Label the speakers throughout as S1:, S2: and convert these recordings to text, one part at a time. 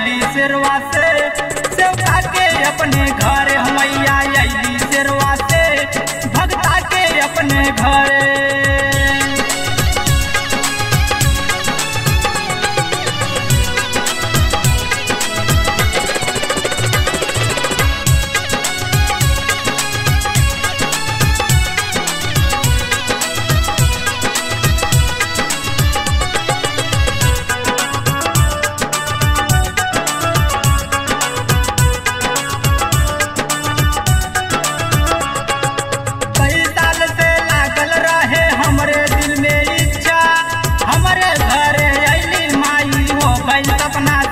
S1: अली शेरवा से। सेवका के अपने घर हमैया अली शेरवा से। भगता के अपने घर।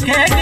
S1: दिखेगी